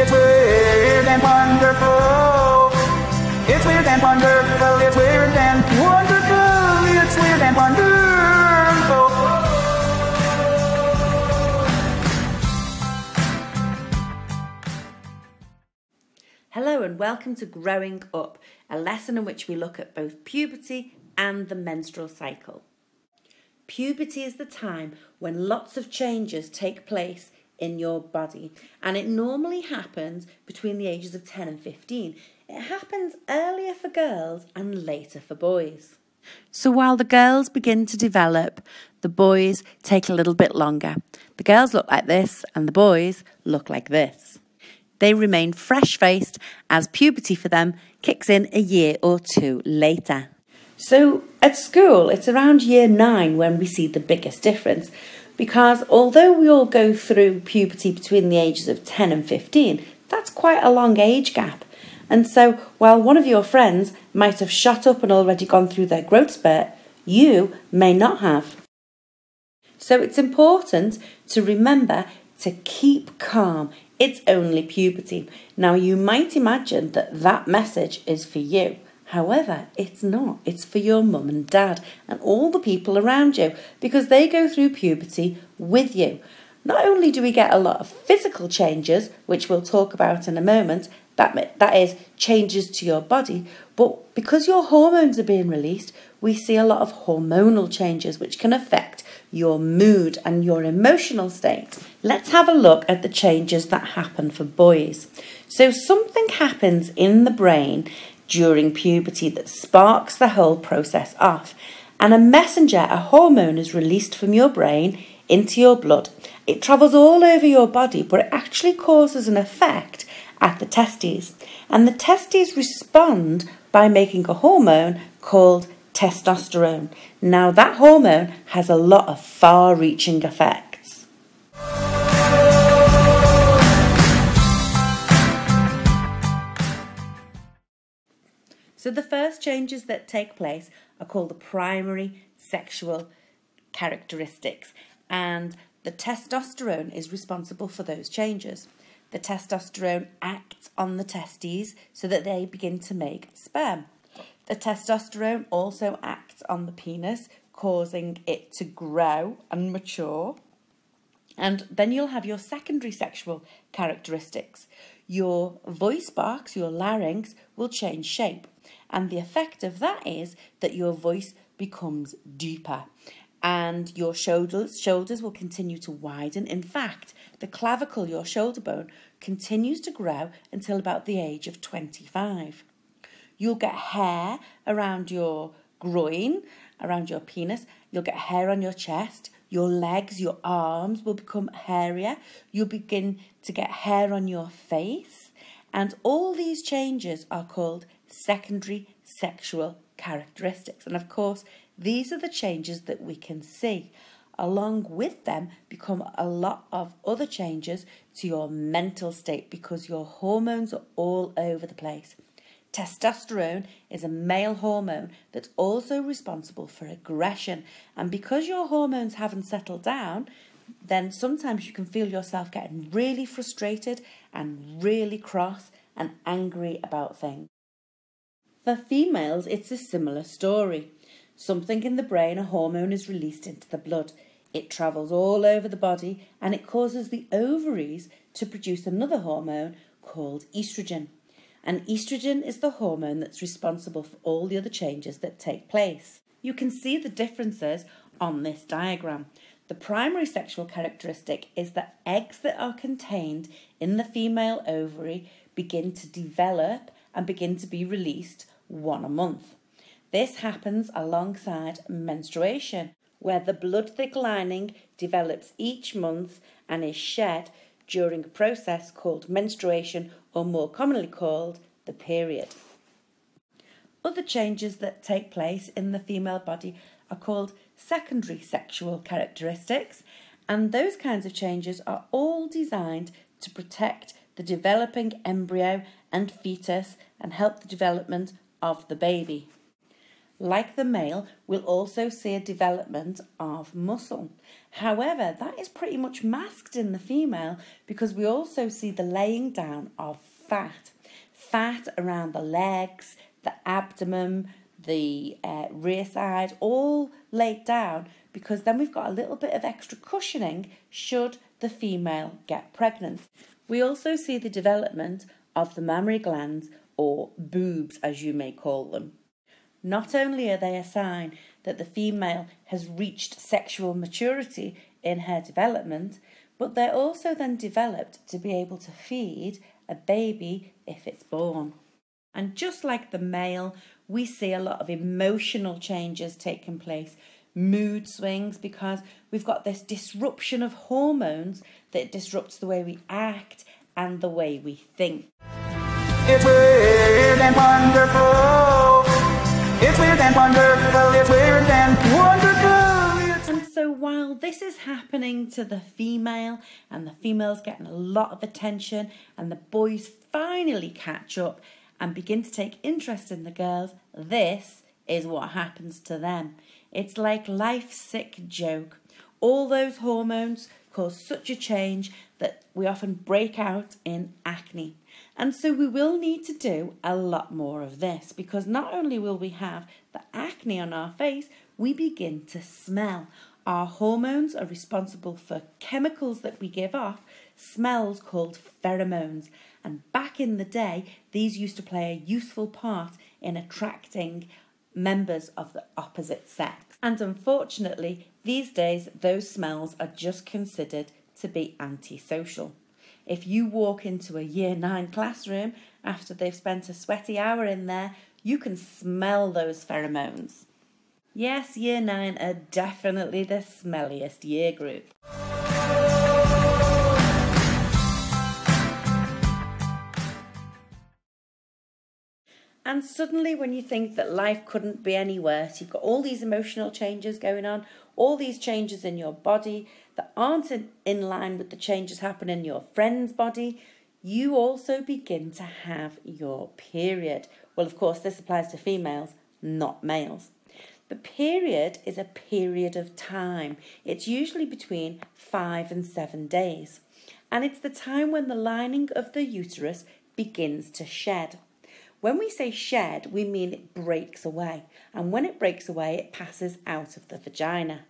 It's weird and wonderful. It's weird and wonderful. It's weird and wonderful. It's weird and wonderful. Hello and welcome to Growing Up, a lesson in which we look at both puberty and the menstrual cycle. Puberty is the time when lots of changes take place in your body, and it normally happens between the ages of 10 and 15. It happens earlier for girls and later for boys. So while the girls begin to develop, the boys take a little bit longer. The girls look like this, and the boys look like this. They remain fresh faced as puberty for them kicks in a year or two later. So at school, it's around year nine when we see the biggest difference because although we all go through puberty between the ages of 10 and 15, that's quite a long age gap. And so while one of your friends might have shot up and already gone through their growth spurt, you may not have. So it's important to remember to keep calm. It's only puberty. Now, you might imagine that that message is for you. However, it's not. It's for your mum and dad and all the people around you because they go through puberty with you. Not only do we get a lot of physical changes, which we'll talk about in a moment, that, that is changes to your body, but because your hormones are being released, we see a lot of hormonal changes which can affect your mood and your emotional state. Let's have a look at the changes that happen for boys. So, something happens in the brain during puberty that sparks the whole process off, and a messenger, a hormone, is released from your brain into your blood. It travels all over your body, but it actually causes an effect at the testes, and the testes respond by making a hormone called testosterone. Now, that hormone has a lot of far reaching effects. So, the first changes that take place are called the primary sexual characteristics, and the testosterone is responsible for those changes. The testosterone acts on the testes so that they begin to make sperm. The testosterone also acts on the penis, causing it to grow and mature. And then you'll have your secondary sexual characteristics. Your voice box, your larynx, will change shape. And the effect of that is that your voice becomes deeper and your shoulders shoulders will continue to widen. In fact, the clavicle, your shoulder bone, continues to grow until about the age of 25. You'll get hair around your groin, around your penis. You'll get hair on your chest. Your legs, your arms will become hairier. You'll begin to get hair on your face. And all these changes are called secondary sexual characteristics. And of course, these are the changes that we can see. Along with them become a lot of other changes to your mental state because your hormones are all over the place. Testosterone is a male hormone that's also responsible for aggression. And because your hormones haven't settled down, then sometimes you can feel yourself getting really frustrated and really cross and angry about things. For females, it's a similar story. Something in the brain, a hormone, is released into the blood. It travels all over the body and it causes the ovaries to produce another hormone called estrogen. And estrogen is the hormone that's responsible for all the other changes that take place. You can see the differences on this diagram. The primary sexual characteristic is that eggs that are contained in the female ovary begin to develop and begin to be released one a month. This happens alongside menstruation, where the blood thick lining develops each month and is shed during a process called menstruation, or more commonly called the period. Other changes that take place in the female body are called secondary sexual characteristics, and those kinds of changes are all designed to protect the developing embryo and fetus and help the development of the baby. like the male, we'll also see a development of muscle. However, that is pretty much masked in the female because we also see the laying down of fat. Fat around the legs, the abdomen, the uh, rear side, all laid down because then we've got a little bit of extra cushioning should the female get pregnant. We also see the development of the mammary glands or boobs, as you may call them. Not only are they a sign that the female has reached sexual maturity in her development, but they're also then developed to be able to feed a baby if it's born. And just like the male, we see a lot of emotional changes taking place, mood swings, because we've got this disruption of hormones that disrupts the way we act and the way we think. It's weird and wonderful. It's weird and wonderful. It's weird and wonderful. And so while this is happening to the female and the female's getting a lot of attention and the boys finally catch up and begin to take interest in the girls, this is what happens to them. It's like life's sick joke. All those hormones cause such a change that we often break out in acne. And so we will need to do a lot more of this because not only will we have the acne on our face, we begin to smell. Our hormones are responsible for chemicals that we give off, smells called pheromones. And back in the day, these used to play a useful part in attracting members of the opposite sex. And unfortunately, these days, those smells are just considered to be antisocial. If you walk into a year nine classroom after they've spent a sweaty hour in there, you can smell those pheromones. Yes, year nine are definitely the smelliest year group. And suddenly, when you think that life couldn't be any worse, you've got all these emotional changes going on, all these changes in your body that aren't in, in line with the changes happening in your friend's body, you also begin to have your period. Well, of course, this applies to females, not males. The period is a period of time. It's usually between five and seven days. And it's the time when the lining of the uterus begins to shed. When we say shed, we mean it breaks away. And when it breaks away, it passes out of the vagina.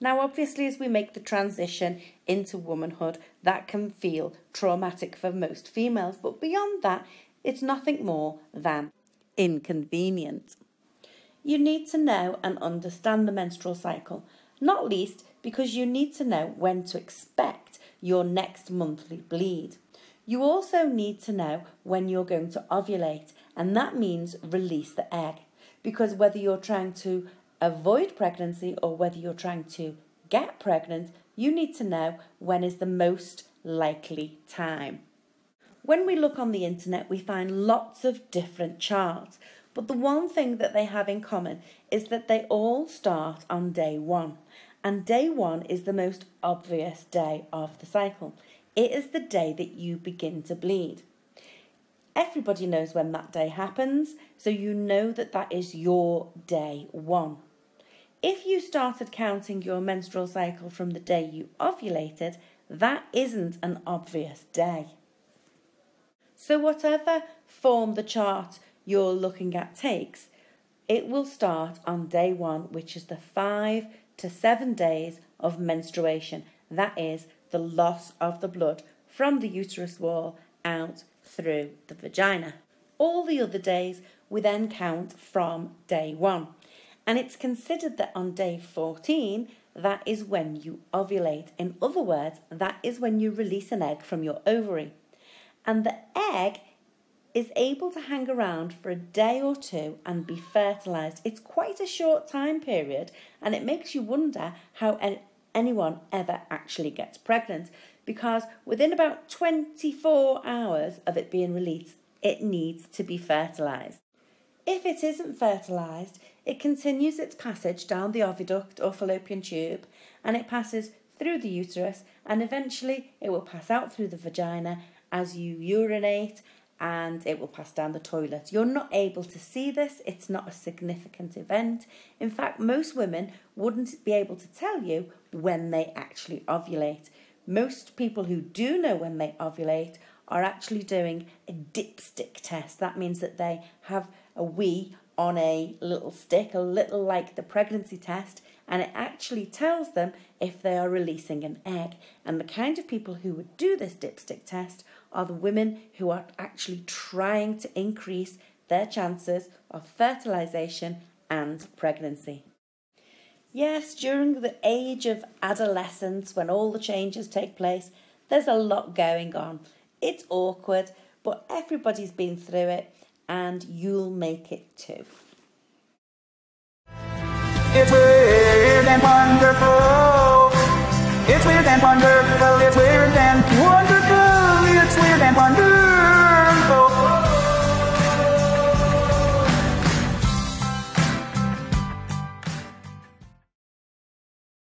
Now, obviously, as we make the transition into womanhood, that can feel traumatic for most females, but beyond that, it's nothing more than inconvenient. You need to know and understand the menstrual cycle, not least because you need to know when to expect your next monthly bleed. You also need to know when you're going to ovulate, and that means release the egg. Because whether you're trying to avoid pregnancy or whether you're trying to get pregnant, you need to know when is the most likely time. When we look on the internet, we find lots of different charts, but the one thing that they have in common is that they all start on day one. And day one is the most obvious day of the cycle. It is the day that you begin to bleed. Everybody knows when that day happens, so you know that that is your day one. If you started counting your menstrual cycle from the day you ovulated, that isn't an obvious day. So, whatever form the chart you're looking at takes, it will start on day one, which is the five to seven days of menstruation. That is the loss of the blood from the uterus wall out through the vagina. All the other days we then count from day one. And it's considered that on day 14, that is when you ovulate. In other words, that is when you release an egg from your ovary. And the egg is able to hang around for a day or two and be fertilized. It's quite a short time period, and it makes you wonder how an- anyone ever actually gets pregnant because within about 24 hours of it being released, it needs to be fertilized. If it isn't fertilised, it continues its passage down the oviduct or fallopian tube and it passes through the uterus and eventually it will pass out through the vagina as you urinate and it will pass down the toilet. You're not able to see this, it's not a significant event. In fact, most women wouldn't be able to tell you when they actually ovulate. Most people who do know when they ovulate are actually doing a dipstick test. That means that they have a wee on a little stick, a little like the pregnancy test, and it actually tells them if they are releasing an egg. And the kind of people who would do this dipstick test are the women who are actually trying to increase their chances of fertilization and pregnancy. Yes, during the age of adolescence, when all the changes take place, there's a lot going on. It's awkward, but everybody's been through it and you'll make it too. It's weird and wonderful. It's weird and wonderful. It's weird and wonderful. It's weird and wonderful.